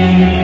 Amen.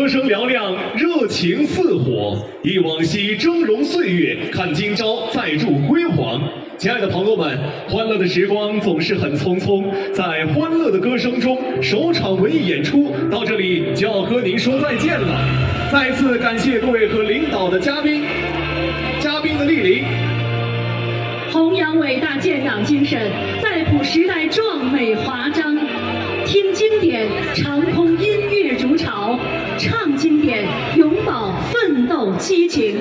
歌声嘹亮热情似火。忆往昔峥嵘岁月，看今朝再铸辉煌。亲爱的朋友们，欢乐的时光总是很匆匆，在欢乐的歌声中，首场文艺演出到这里就要和您说再见了。再次感谢各位和领导的嘉宾，嘉宾的莅临。弘扬伟大建党精神，再谱时代壮美华章。听经典，长空音；唱经典，永葆奋斗激情。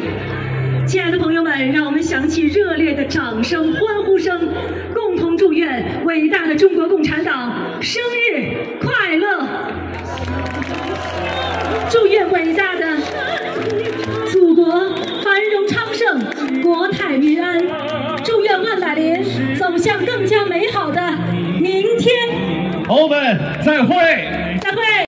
亲爱的朋友们，让我们响起热烈的掌声、欢呼声，共同祝愿伟大的中国共产党生日快乐！祝愿伟大的祖国繁荣昌盛，国泰民安！祝愿万柏林走向更加美好的明天！朋友们，再会。